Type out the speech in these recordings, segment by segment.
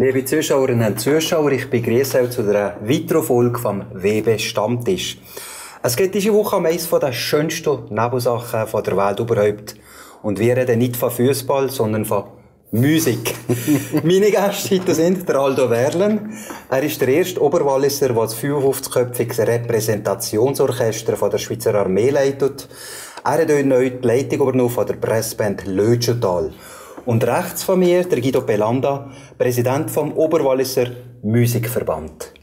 Liebe Zuschauerinnen und Zuschauer, ich begrüße euch zu einer weiteren Folge vom WB Stammtisch. Es geht diese Woche um eines der schönsten Nebensachen der Welt überhaupt. Und wir reden nicht von Fußball, sondern von Musik. Meine Gäste heute sind der Aldo Werlen. Er ist der erste Oberwalliser, der das 55-köpfige Repräsentationsorchester von der Schweizer Armee leitet. Er hat heute neu die Leitung übernommen von der Pressband Lötschental. Und rechts von mir der Guido Belanda, Präsident vom Oberwalliser Musikverband.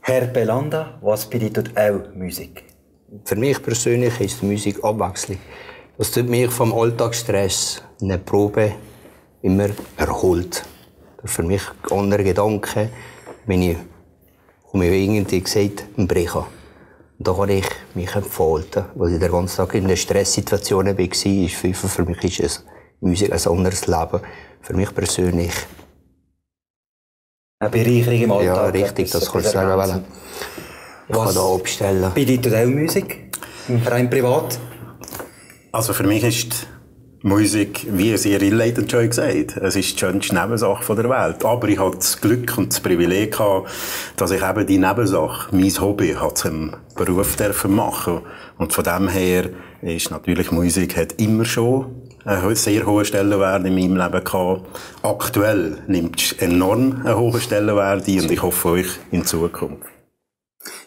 Herr Belanda, was bedeutet auch Musik? Für mich persönlich ist Musik Abwechslung. Das tut mich vom Alltagsstress in der Probe immer erholt. Ist für mich ein anderer Gedanke, wenn ich, wie irgendwie gesagt, habe. Und da kann ich mich entfalten, weil ich den ganzen Tag in der Stresssituation war. Für mich ist es Musik ein anderes Leben. Für mich persönlich. Eine Bereicherung im Alltag. Ja, richtig, das, das kannst du sagen. Wollen. Ich Was kann da abstellen. Bedeutet auch Musik? Rein privat? Also für mich ist Musik, wie es ihr einleitend schon gesagt es ist die schönste Nebensache der Welt. Aber ich hatte das Glück und das Privileg gehabt, dass ich eben die Nebensache, mein Hobby, hat zum Beruf dürfen machen. Und von dem her ist natürlich Musik hat immer schon einen sehr hohen Stellenwert in meinem Leben gehabt. Aktuell nimmt es enorm einen hohen Stellenwert ein und ich hoffe euch in Zukunft.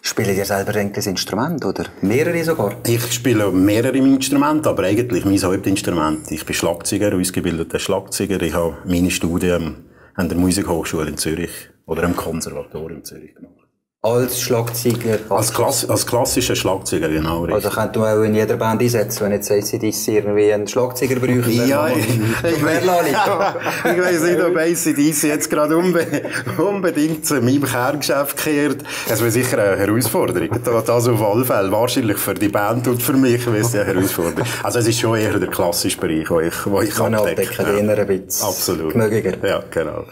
Spielt ihr selber ein Instrument oder mehrere sogar? Ich spiele mehrere Instrumente, aber eigentlich mein Hauptinstrument. Ich bin Schlagzeuger, ausgebildeter Schlagzeuger. Ich habe meine Studien an der Musikhochschule in Zürich oder am Konservatorium in Zürich gemacht. Als Schlagzeuger? Als, Klass als klassischer Schlagzeuger, genau. Richtig. Also könnte man auch in jeder Band einsetzen, wenn jetzt ACDC irgendwie einen Schlagzeuger bräuchte. Ja, ich, ich, ich weiss nicht, ob ACDC jetzt gerade unbe unbedingt zu meinem Kerngeschäft kehrt. Es wäre sicher eine Herausforderung. Das auf alle Fälle. Wahrscheinlich für die Band und für mich wäre es eine Herausforderung. Also es ist schon eher der klassische Bereich, wo ich, wo ich Man abdecke. Man ja. ein bisschen Absolut. Gemögiger. Ja, genau.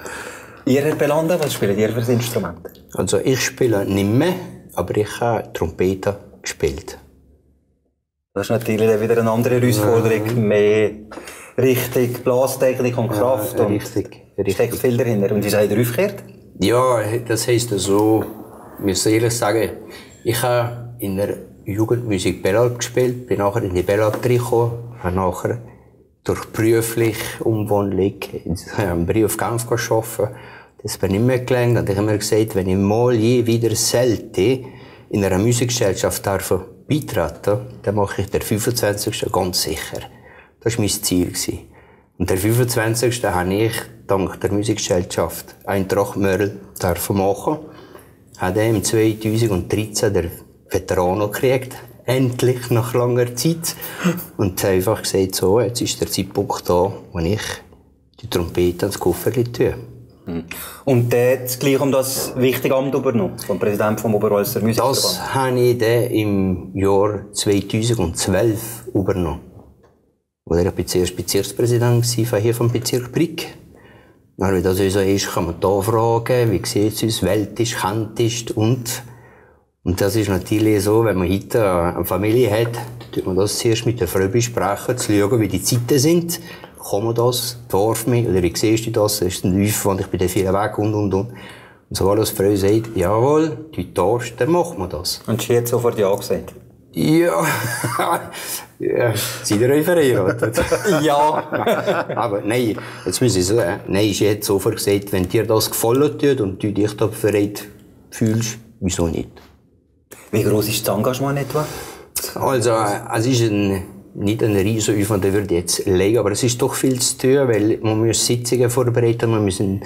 Ihr, Belanda, was spielt ihr für ein Instrument? Also ich spiele nicht mehr, aber ich habe Trompete gespielt. Das ist natürlich wieder eine andere Herausforderung, ja. mehr richtig Blastechnik und Kraft. Ja, richtig, und richtig. steckt viel dahinter. Und wie seid ihr aufgekehrt? Ja, das heisst so, ich muss ehrlich sagen, ich habe in der Jugendmusik Bellab gespielt, bin nachher in die Bellab gekommen, habe nachher durch berufliche Umwandlung einen Brief Genf arbeiten. Das bin nicht mehr gelangt. Und ich habe mir gesagt, wenn ich mal je wieder selten in einer Musikgesellschaft darf beitreten, dann mache ich den 25. ganz sicher. Das war mein Ziel. Und der 25. habe ich dank der Musikgesellschaft Eintracht Mörl machen. Habe im 2013 der Veteran gekriegt endlich nach langer Zeit. Und einfach gesagt, so, jetzt ist der Zeitpunkt da, wo ich die Trompete ans Kofferli tue. Mhm. Und der hat gleich um das wichtige Amt übernommen, vom Präsident vom Oberwalser Musikverband? Das habe ich dann im Jahr 2012 übernommen. Oder ich war zuerst Bezirkspräsident von hier vom Bezirk Brick. Dann, wie das so ist, kann man da fragen, wie sieht es uns, Welt ist, kennt ist und und das ist natürlich so, wenn man heute eine Familie hat, tut man das zuerst mit der Frau besprechen, zu schauen, wie die Zeiten sind. Kann man das? Darf man? Oder wie siehst du das? Das ist ein Aufwand, ich bin da viel weg und, und, und. Und sobald die Frau sagt, jawohl, du darfst, dann macht man das. Und sie hat sofort Ja gesagt? Ja. ja. Seid ihr euch verheiratet? ja. Aber nein, jetzt muss ich sagen, nein, sie hat sofort gesagt, wenn dir das gefallen tut und du dich da bereit fühlst, wieso nicht? Wie groß ist das Engagement etwa? Also, es ist ein, nicht ein riesen Aufwand, der würde jetzt legen, aber es ist doch viel zu tun, weil man muss Sitzungen vorbereiten, man müssen,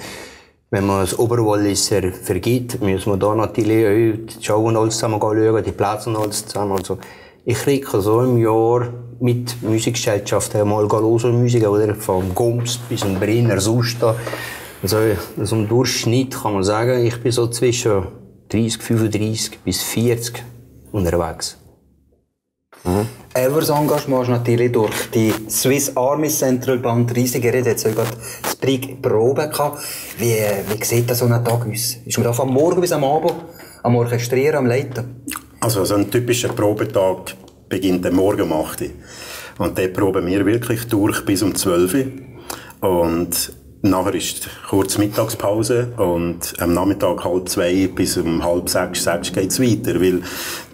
wenn man das Oberwalliser vergibt, muss man da natürlich auch die Schauen alles zusammen schauen, die Plätze alles zusammen. Also, ich kriege so im Jahr mit Musikgesellschaften mal galose Musik, oder? Vom Goms bis zum Brenner, Susta. Also, also im Durchschnitt kann man sagen, ich bin so zwischen 30, 35 bis 40 unterwegs. Mhm. Evers Engagement ist natürlich durch die Swiss Army Central Band riesig geredet. Jetzt gerade das Brick Probe gehabt. Wie, wie sieht das so ein Tag aus? Ist man da von morgen bis am Abend am Orchestrieren, am Leiten? Also so ein typischer Probetag beginnt am Morgen um 8 Uhr. Und den proben wir wirklich durch bis um 12 Uhr. Und Nachher ist kurz Mittagspause und am Nachmittag halb zwei bis um halb sechs, sechs geht's weiter, weil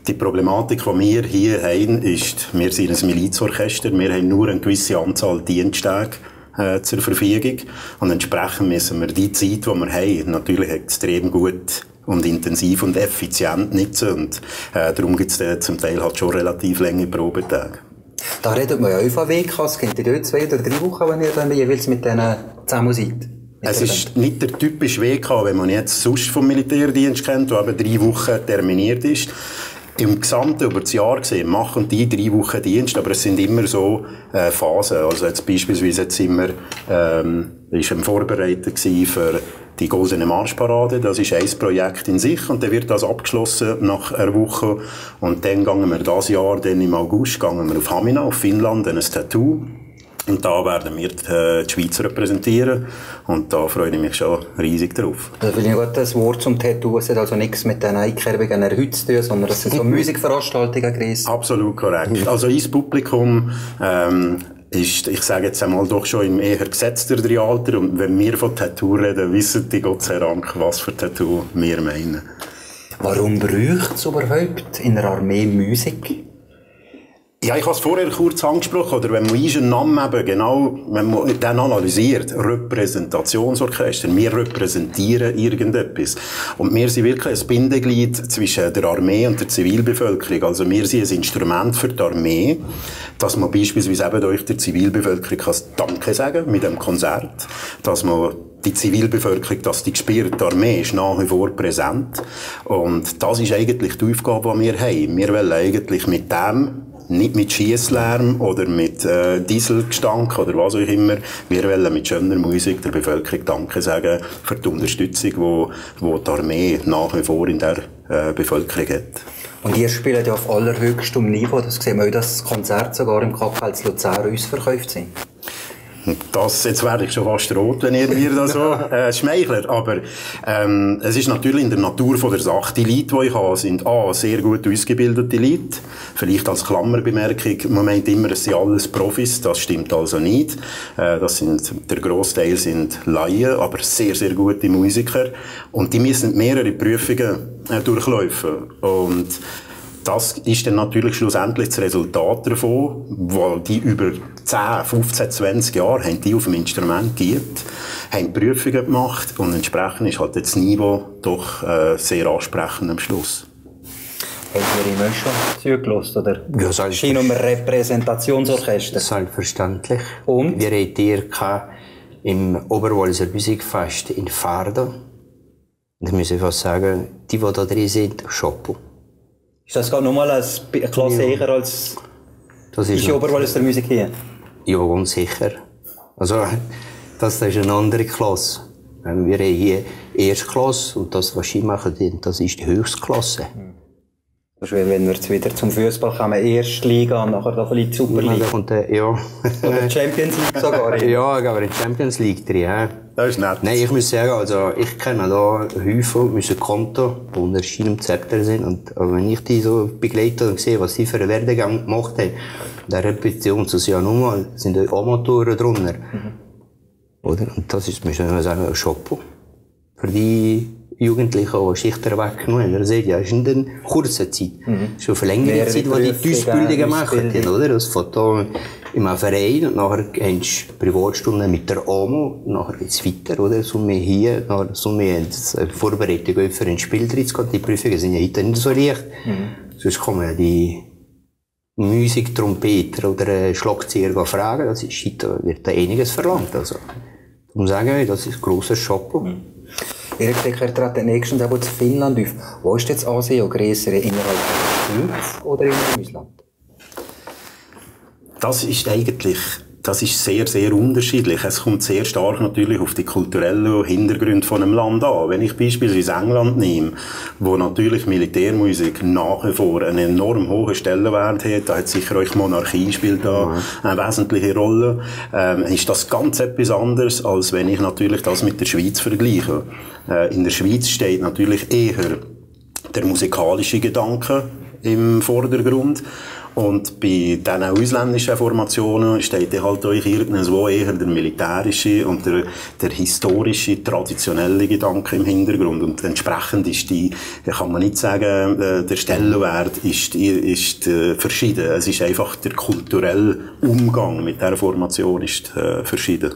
die Problematik, die wir hier haben, ist, wir sind ein Milizorchester, wir haben nur eine gewisse Anzahl Diensttage äh, zur Verfügung und entsprechend müssen wir die Zeit, die wir haben, natürlich extrem gut und intensiv und effizient nutzen und äh, darum gibt es zum Teil halt schon relativ lange Probetage. Da redet man ja auch von WKs. Kennt ihr dort zwei oder drei Wochen, wenn ihr dann jeweils mit denen zusammen seid? Es ist nicht der typische WK, wenn man jetzt sonst vom Militärdienst kennt, der eben drei Wochen terminiert ist. Im Gesamten über das Jahr gesehen machen die drei Wochen Dienst, aber es sind immer so äh, Phasen. Also jetzt beispielsweise jetzt sind wir ähm, ist ein Vorbereiter für die Goldene Marschparade. Das ist ein Projekt in sich und dann wird das abgeschlossen nach einer Woche. Und dann gehen wir das Jahr, dann im August, gehen wir auf Hamina, auf Finnland, ein Tattoo. Und da werden wir die, äh, die Schweiz repräsentieren. Und da freue ich mich schon riesig drauf. Also vielleicht gerade das Wort zum Tattoo. Es hat also nichts mit den zu tun, sondern es sind so Musikveranstaltungen gewesen. Absolut korrekt. Also ins Publikum, ähm, ist, ich sage jetzt einmal, doch schon im eher gesetzteren Alter. Und wenn wir von Tattoo reden, wissen die Gott sei Dank, was für Tattoo wir meinen. Warum braucht es überhaupt in der Armee Musik? Ja, ich habe es vorher kurz angesprochen, oder wenn man einen Namen eben genau, wenn man den analysiert, Repräsentationsorchester, wir repräsentieren irgendetwas. Und wir sind wirklich ein Bindeglied zwischen der Armee und der Zivilbevölkerung. Also wir sind ein Instrument für die Armee, dass man beispielsweise eben durch der Zivilbevölkerung kann Danke sagen mit dem Konzert, dass man die Zivilbevölkerung, dass die spürt, die Armee ist nach wie vor präsent. Und das ist eigentlich die Aufgabe, die wir haben. Wir wollen eigentlich mit dem nicht mit Schiesslärm oder mit äh, Dieselgestank oder was auch immer. Wir wollen mit schöner Musik der Bevölkerung Danke sagen für die Unterstützung, wo, wo die Armee nach wie vor in der äh, Bevölkerung hat. Und ihr spielt ja auf allerhöchstem Niveau. Das sehen wir dass das Konzert sogar im Kapels Luzern ausverkauft sind. Das, jetzt werde ich schon fast rot, wenn ihr mir das so äh, schmeichelt. Aber ähm, es ist natürlich in der Natur von der Sache. Die Leute, die ich habe, sind A, sehr gut ausgebildete Leute. Vielleicht als Klammerbemerkung, man meint immer, es sind alles Profis. Das stimmt also nicht. Äh, das sind, der Großteil sind Laien, aber sehr, sehr gute Musiker. Und die müssen mehrere Prüfungen äh, durchlaufen. Und das ist dann natürlich schlussendlich das Resultat davon, weil die über 10, 15, 20 Jahre haben die auf dem Instrument geübt, haben Prüfungen gemacht und entsprechend ist halt das Niveau doch äh, sehr ansprechend am Schluss. Habt ihr ihm schon zugelassen, oder? Ja, selbstverständlich. Schien um ein Repräsentationsorchester. Selbstverständlich. Und? Wir hatten hier im Oberwalliser Musikfest in Fardo. Und ich muss einfach sagen, die, die da drin sind, Chapeau. Ist das gerade nochmal eine Klasse eher als Das ist die Oberwalliser Musik hier? Ja, ganz sicher. Also, das ist eine andere Klasse. Wir haben hier Erstklasse und das, was Sie machen, das ist die Höchstklasse. Das ist wenn wir jetzt wieder zum Fußball kommen, erste Liga und nachher da vielleicht die Da Superliga. kommt, äh, ja. Oder Champions League sogar. ja, aber in der Champions League drin, ja. Das ist nett. Nein, ich muss sagen, also, ich kenne da Häufen, müssen Konto, die unter und Zepter sind. Und äh, wenn ich die so begleite und sehe, was sie für einen Werdegang gemacht haben, der Repetition zu ja mal, sind da Amateure drunter. Oder? Und das ist, muss ich sagen, ein Chapeau. Für die Jugendlichen, die Schichter weggenommen haben. Ihr seht ja, es ist in der kurzen Zeit. Schon für längere Mehrere Zeit, wo die die Prüfungen, Ausbildungen machen, Ausbildung. oder? Das Foto im Verein, und nachher haben sie Privatstunden mit der AMO, und nachher geht's weiter, oder? So wir hier, nachher so wir eine Vorbereitung für ein Spiel drin. Die Prüfungen sind ja heute nicht so leicht. Sonst kommen ja die Musiktrompeter oder äh, Schlagzeuger fragen, das ist heute, wird da einiges verlangt, also. Darum sagen wir, das ist ein grosser Chapeau. Erik Decker tritt nächstens aber zu Finnland auf. Wo ist jetzt Asien grösser? Innerhalb der Schweiz oder in Ausland? Das ist eigentlich, das ist sehr, sehr unterschiedlich. Es kommt sehr stark natürlich auf die kulturellen Hintergründe von einem Land an. Wenn ich beispielsweise England nehme, wo natürlich Militärmusik nach wie vor einen enorm hohen Stellenwert hat, da hat sicher euch Monarchie spielt da eine wesentliche Rolle, ähm, ist das ganz etwas anderes, als wenn ich natürlich das mit der Schweiz vergleiche. Äh, in der Schweiz steht natürlich eher der musikalische Gedanke im Vordergrund. Und bei diesen ausländischen Formationen steht halt euch irgendwo eher der militärische und der, der historische, traditionelle Gedanke im Hintergrund. Und entsprechend ist die, kann man nicht sagen, äh, der Stellenwert ist, ist äh, verschieden. Es ist einfach der kulturelle Umgang mit dieser Formation ist äh, verschieden.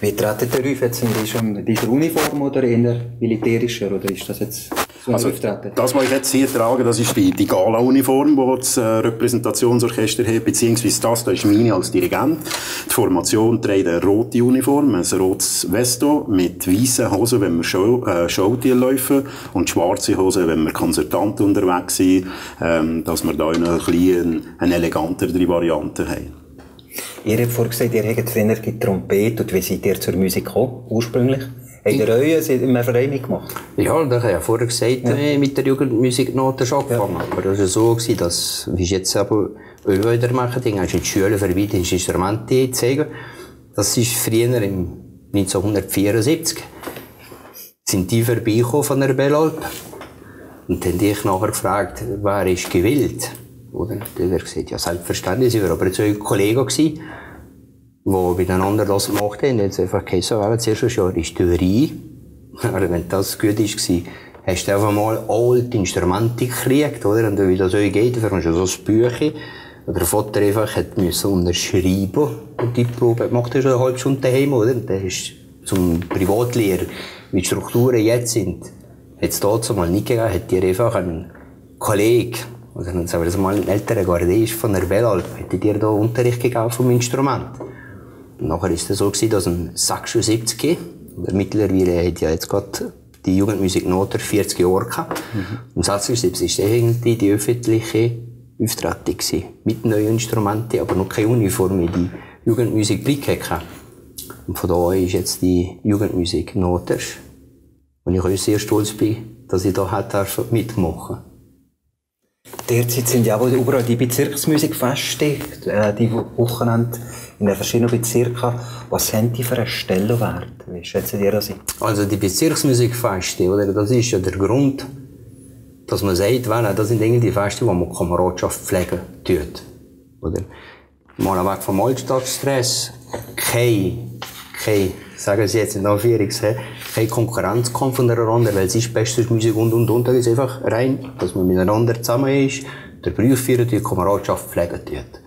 Wie treten ihr auf jetzt in dieser, Uniform oder eher militärischer? Oder ist das jetzt also, das, was ich jetzt hier trage, das ist die, die Gala-Uniform, die das äh, Repräsentationsorchester hat, beziehungsweise das, da ist meine als Dirigent. Die Formation trägt eine rote Uniform, ein rotes Vesto mit weißen Hosen, wenn wir Show, äh, Showdeal laufen und schwarze Hosen, wenn wir konzertant unterwegs sind, ähm, dass wir da eine, eine, eine elegantere Variante haben. Ihr habt vorhin gesagt, ihr habt früher die Trompete. Und wie seid ihr zur Musik gekommen, ursprünglich? Habt ihr euch in einem Verein gemacht? Ja, das habe ich ja vorher gesagt, ja. Äh, mit der Jugendmusiknote schon angefangen. Ja. Aber das war so, gewesen, dass, wie jetzt aber wieder machen, dann hast du in die Schule verbieten, Instrumente zeigen. Das ist früher im 1974. Sind die vorbeigekommen von der Bellalp. Und dann habe ich nachher gefragt, wer ist gewillt? Oder? Dann hat er gesagt, ja, selbstverständlich. Sie waren aber zwei Kollegen gewesen, die miteinander das gemacht haben. Jetzt einfach gesagt, so, zuerst ein Jahr ist Theorie. Aber wenn das gut war, hast du einfach mal alte Instrumente gekriegt, oder? Und wie das euch geht, dann hast du so ein. Oder der Vater einfach hat müssen unterschreiben. Und die Probe macht er schon eine halbe Stunde daheim, oder? Und dann ist zum Privatlehrer, wie die Strukturen jetzt sind, hat es dazu mal nicht gegeben, hat dir einfach einen Kollegen, oder sagen wir das mal ein älterer Gardist von der Wellalp, hätte dir da Unterricht gegeben vom Instrument. Nachher ist es so gewesen, dass ein 76, mittlerweile hat ja jetzt gerade die Jugendmusik Noter 40 Jahre gehabt. Mhm. Und 76 war irgendwie die öffentliche Auftragung gewesen. Mit neuen Instrumenten, aber noch keine Uniform, wie die Jugendmusik Blick hatte. Und von daher ist jetzt die Jugendmusik Noter, und ich auch sehr stolz bin, dass ich da mitmachen darf. Derzeit sind ja überall die Bezirksmusikfeste, äh, die Wochenende in den verschiedenen Bezirken. Was haben die für einen Stellenwert? Wie schätzen ihr das Also die Bezirksmusikfeste, oder? Das ist ja der Grund, dass man sagt, wenn, das sind irgendwie die Feste, wo man Kameradschaft pflegen tut. Oder? Mal weg vom Altstadtstress. Kein, kein, sagen Sie jetzt in Anführungszeichen, kein Konkurrenzkampf untereinander, weil es ist bestes Musik und und und. Das ist einfach rein, dass man miteinander zusammen ist, der Beruf führt, die Kameradschaft pflegen tut.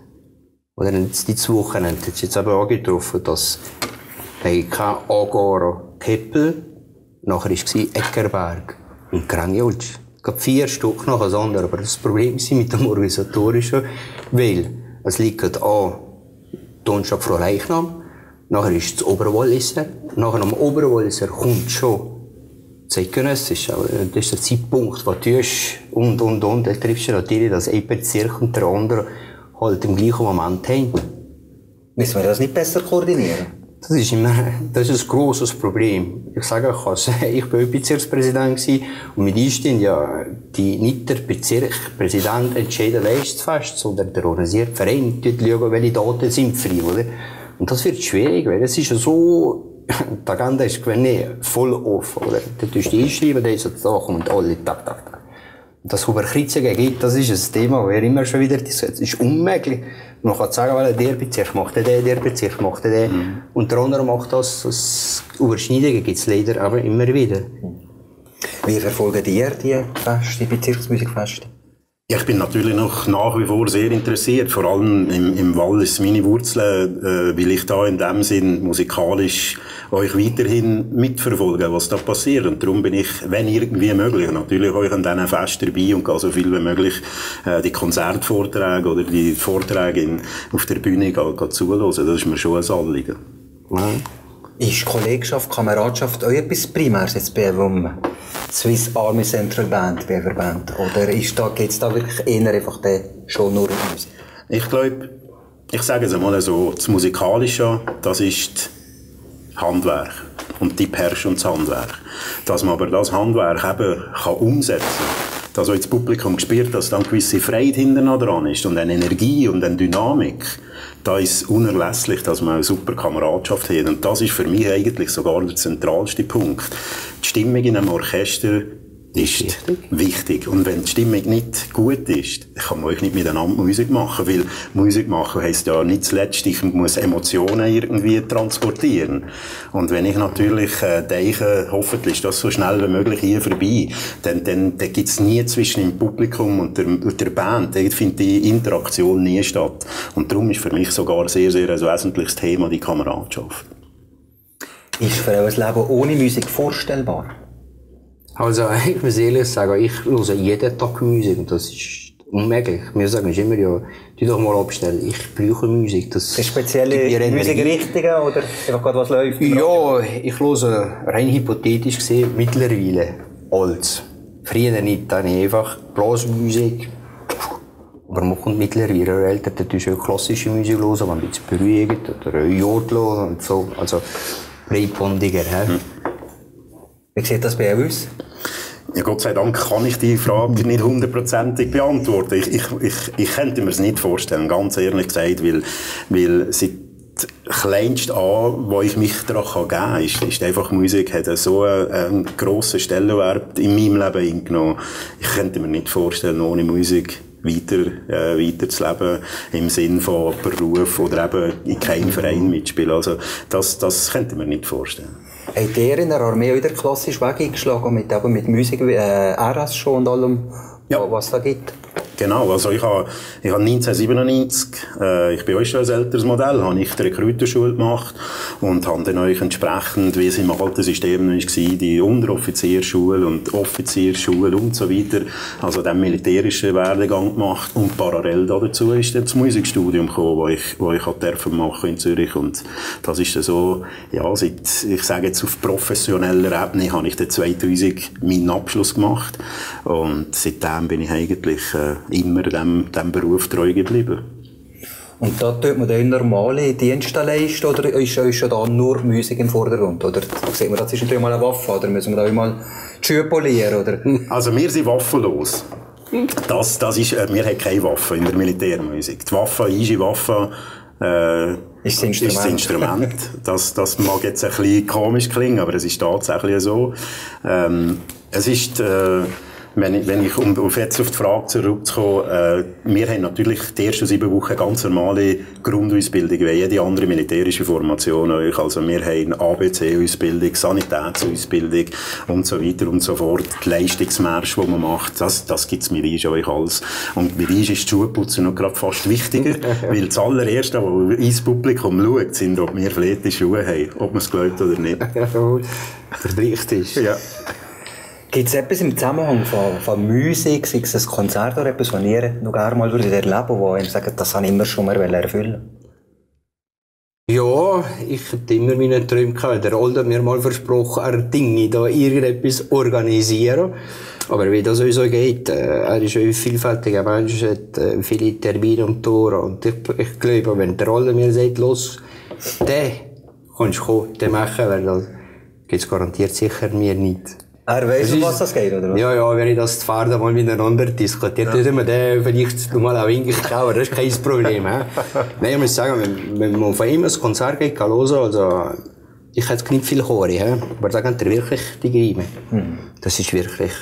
Oder jetzt die zwei Wochenende hat es jetzt aber auch getroffen, dass bei Agora Keppel, nachher war Eckerberg und Kranjolsch. Es gab vier Stück nacheinander, aber das Problem ist mit dem Organisatorischen, weil es liegt an Donnerstag vor Leichnam, Nachher ist das Oberwalliser. Nachher am Oberwalliser kommt schon zeitgenössisch. Das ist der Zeitpunkt, wo du tust und, und, und. Da triffst du natürlich, dass ein Bezirk und der andere halt im gleichen Moment haben. Müssen wir das nicht besser koordinieren? Das ist immer, das ist ein grosses Problem. Ich sage auch, ich bin Bezirkspräsident und mit stehen ja die, nicht der Bezirkspräsident entscheidet, wer ist fest, sondern der organisierte Verein, dort schauen, welche Daten sind frei, oder? Und das wird schwierig, weil es ist ja so, die Agenda ist gewesen, voll offen, oder? Da tust du einschreiben, da ist es da, kommt alle, tak, tak, tak. Und dass es Überkreuzungen gibt, das ist ein Thema, das wir immer schon wieder diskutieren. Es ist unmöglich. Man kann sagen, weil der Bezirk macht der, der Bezirk macht der. Mhm. Und der andere macht das. das Überschneidungen gibt es leider aber immer wieder. Wie verfolgen ihr die Feste, die Bezirksmusikfeste? Ja, ich bin natürlich noch nach wie vor sehr interessiert, vor allem im, im Wallis meine Wurzeln, äh, weil ich da in dem Sinn musikalisch euch weiterhin mitverfolge, was da passiert. Und darum bin ich, wenn irgendwie möglich, natürlich euch an diesen Fest dabei und gehe so viel wie möglich äh, die Konzertvorträge oder die Vorträge in, auf der Bühne zuhören. Das ist mir schon ein Anliegen. Ja. Ist Kollegschaft, Kameradschaft auch etwas Primäres jetzt bei einem Swiss Army Central Band, bei Verband? Oder da, geht's da wirklich eher einfach schon nur um Musik? Ich glaube, ich sage es einmal so, das Musikalische, das ist Handwerk. Und die Persch und das Handwerk. Dass man aber das Handwerk eben kann umsetzen kann, dass auch das Publikum spürt, dass da eine gewisse Freude hinten dran ist und eine Energie und eine Dynamik da ist unerlässlich, dass man eine super Kameradschaft hat. Und das ist für mich eigentlich sogar der zentralste Punkt. Die Stimmung in einem Orchester ist wichtig. wichtig. Und wenn die Stimmung nicht gut ist, kann man euch nicht miteinander Musik machen, weil Musik machen heisst ja nicht zuletzt, ich muss Emotionen irgendwie transportieren. Und wenn ich natürlich äh, denke, hoffentlich ist das so schnell wie möglich hier vorbei, dann, dann, dann gibt es nie zwischen dem Publikum und der, und der Band, da findet die Interaktion nie statt. Und darum ist für mich sogar sehr, sehr ein wesentliches Thema die Kameradschaft. Ist für ein Leben ohne Musik vorstellbar? Also, ich muss ehrlich sagen, ich höre jeden Tag Musik und das ist unmöglich. Wir sagen immer, ja, tu doch mal abstellen. Ich brauche Musik. Das ist spezielle Musikrichtungen oder einfach gerade was läuft? Ja, ich höre rein hypothetisch gesehen mittlerweile alles. Früher nicht, dann einfach Blasmusik. Aber man kommt mittlerweile älter, dann tust du klassische Musik hören, die ein bisschen beruhigt oder Jodlo und so. Also, breitbandiger. Hm. Wie sieht das bei uns? Ja, Gott sei Dank kann ich die Frage nicht hundertprozentig beantworten. Ich, ich, ich, ich könnte mir es nicht vorstellen, ganz ehrlich gesagt, weil, weil seit kleinst an, wo ich mich daran geben kann, ist, ist einfach Musik hat so einen, grossen Stellenwert in meinem Leben eingenommen. Ich könnte mir nicht vorstellen, ohne Musik weiter, äh, weiter zu leben, im Sinn von Beruf oder eben in keinem Verein mitspielen. Also, das, das könnte man nicht vorstellen. Habt ihr in der Armee wieder klassisch Weg eingeschlagen mit, eben mit Musik, äh, RS schon und allem, ja. was da gibt? Genau, also ich habe, ich habe 1997, äh, ich bin auch schon ein älteres Modell, habe ich die Rekrutenschule gemacht und habe dann euch entsprechend, wie es im alten System war, die Unteroffizierschule und Offizierschule und so weiter, also den militärischen Werdegang gemacht und parallel dazu ist dann das Musikstudium gekommen, wo ich, wo ich dürfen machen in Zürich und das ist dann so, ja, seit, ich sage jetzt auf professioneller Ebene habe ich dann 2000 meinen Abschluss gemacht und seitdem bin ich eigentlich äh, immer dem, dem Beruf treu geblieben. Und da tut man dann normale Dienste leisten oder ist schon da nur Musik im Vordergrund? Oder sieht man, das ist natürlich mal eine Waffe oder müssen wir da mal die Schuhe polieren? Oder? Also wir sind waffenlos. Das, das ist, äh, wir haben keine Waffe in der Militärmusik. Die Waffe, eine Waffe, äh, ist das Instrument. Ist das, Instrument. Das, das mag jetzt ein bisschen komisch klingen, aber es ist tatsächlich so. Ähm, es ist, äh, wenn ich, wenn ich um auf jetzt auf die Frage zurückzukommen, äh, wir haben natürlich die ersten sieben Wochen ganz normale Grundausbildung, wie jede andere militärische Formation euch. Also wir haben ABC-Ausbildung, Sanitätsausbildung und so weiter und so fort. Die Leistungsmarsch, die man macht, das, das gibt's mir euch alles. Und mir ist die Schuhputzen noch gerade fast wichtiger, weil das allererste, was ins Publikum schaut, sind, ob wir fleete Schuhe haben, ob man es glaubt oder nicht. Bericht ist. Ja. Gibt es etwas im Zusammenhang von, von Musik, sei es ein Konzert oder etwas, was ihr noch gerne mal würdet erleben wo ihr sagt, das habe ich immer schon mal erfüllen Ja, ich hatte immer meine Träume gehabt. Der Older mir mal versprochen, er Dinge da irgendetwas organisieren. Aber wie das so geht, äh, er ist ein vielfältiger Mensch, hat äh, viele Termine und Tore. Und ich, ich glaube, wenn der Older mir sagt, los, der kannst du kommen, den machen, weil das gibt's garantiert sicher mir nicht. Er weiss, um was das geht, oder was? Ja, ja, wenn ich das zu fahren mal miteinander diskutiert, ja. dann wir den vielleicht mal auch hingeschaut, das ist kein Problem. Nein, ich muss sagen, wenn, wenn man von ihm ein Konzert geht, kann hören, also, ich hätte nicht viel Chore, he? aber da kennt er wirklich die Grime. Mhm. Das ist wirklich,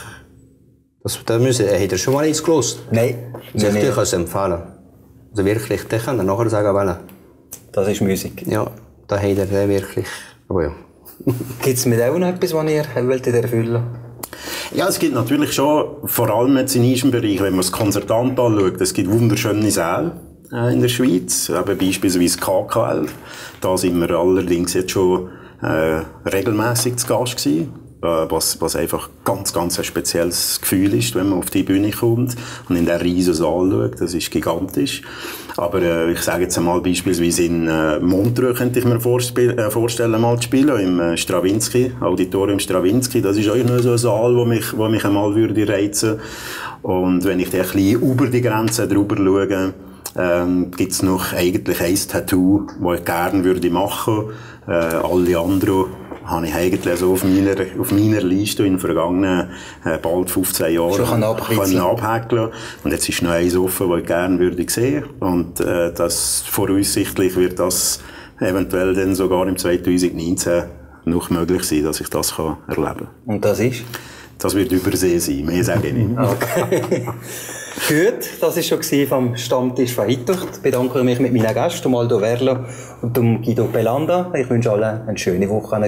das, da müssen, hat er schon mal eins gelost? Nein. Ich kann es empfehlen. Also wirklich, der kann dann nachher sagen, wollen. Das ist Musik. Ja, da hat er wirklich, aber ja. Gibt es mit auch noch etwas, was ihr wollt erfüllen ja, es gibt natürlich schon, vor allem jetzt in diesem Bereich, wenn man das Konzertant anschaut, es gibt wunderschöne Säle äh, in der Schweiz, eben beispielsweise KKL. Da sind wir allerdings jetzt schon äh, regelmäßig zu Gast gewesen. Äh, was, was einfach ganz, ganz ein spezielles Gefühl ist, wenn man auf die Bühne kommt und in den riesen Saal schaut. Das ist gigantisch. Aber äh, ich sage jetzt einmal beispielsweise in äh, Montreux könnte ich mir äh, vorstellen, mal zu spielen, im äh, Stravinsky, Auditorium Stravinsky. Das ist auch nur so ein Saal, wo mich, wo mich einmal würde reizen. Und wenn ich da ein bisschen über die Grenze drüber schaue, ähm, gibt's noch eigentlich ein Tattoo, das ich gerne würde machen. Äh, alle anderen habe ich eigentlich also auf meiner, auf meiner Liste in den vergangenen äh, bald 15 Jahren Schon können abhäkeln. Und jetzt ist noch eins offen, das ich gerne würde sehen. Und äh, das voraussichtlich wird das eventuell dann sogar im 2019 noch möglich sein, dass ich das kann erleben kann. Und das ist? Das wird übersehen sein, mehr sage ich nicht. Okay. Gut, das war schon vom Stammtisch von heute. Ich bedanke mich mit meinen Gästen, Aldo Verlo und Guido Pelanda. Ich wünsche allen eine schöne Woche.